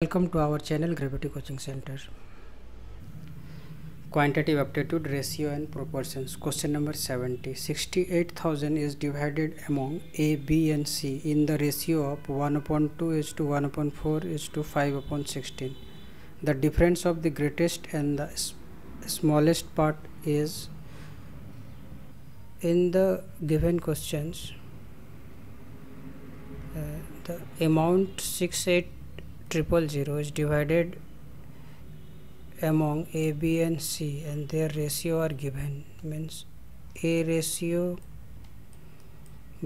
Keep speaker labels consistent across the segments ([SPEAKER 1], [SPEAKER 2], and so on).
[SPEAKER 1] Welcome to our channel Gravity Coaching Center. Quantitative aptitude ratio and proportions. Question number 70. 68,000 is divided among A, B and C in the ratio of 1 upon 2 is to 1 upon 4 is to 5 upon 16. The difference of the greatest and the smallest part is in the given questions uh, the amount 68 triple zero is divided among A, B and C and their ratio are given. Means A ratio,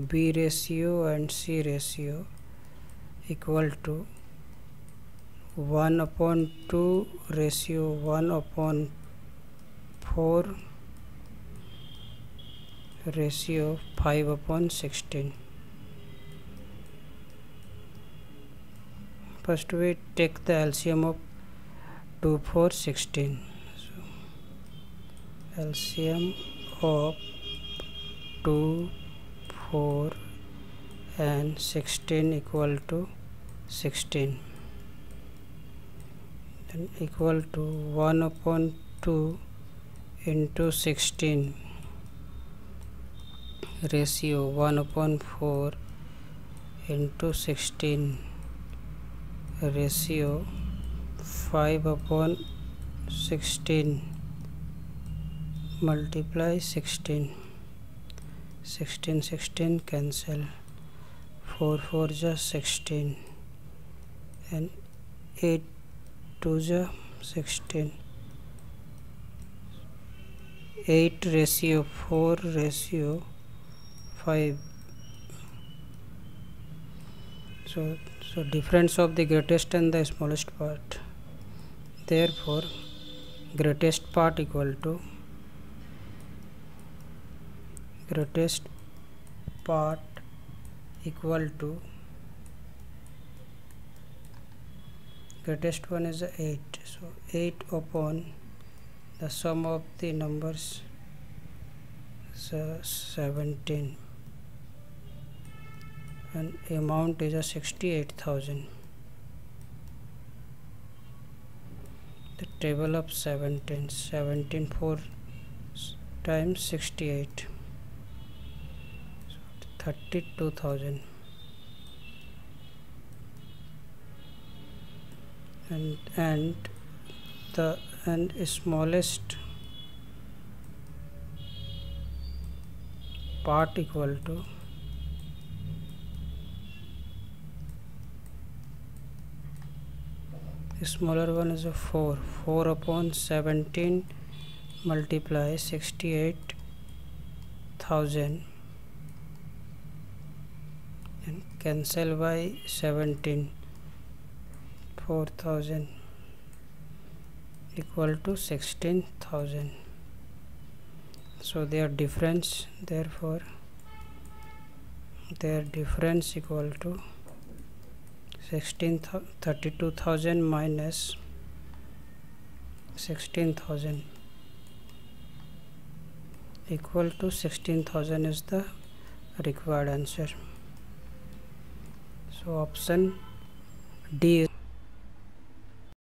[SPEAKER 1] B ratio and C ratio equal to 1 upon 2 ratio 1 upon 4 ratio 5 upon 16 first we take the LCM of 2 4 16 so LCM of 2 4 and 16 equal to 16 then equal to 1 upon 2 into 16 ratio 1 upon 4 into 16 ratio 5 upon 16 multiply 16 16 16 cancel 4 4 just 16 and 8 2 ja 16 8 ratio 4 ratio 5 so so difference of the greatest and the smallest part. Therefore greatest part equal to greatest part equal to greatest one is 8 so 8 upon the sum of the numbers so uh, 17 and amount is a 68000 the table of 17 17 4 times 68 so 32000 and and the and smallest part equal to smaller one is a 4 4 upon 17 multiply 68000 and cancel by 17 4000 equal to 16000 so their difference therefore their difference equal to 16 32000 minus 16000 equal to 16000 is the required answer. So option D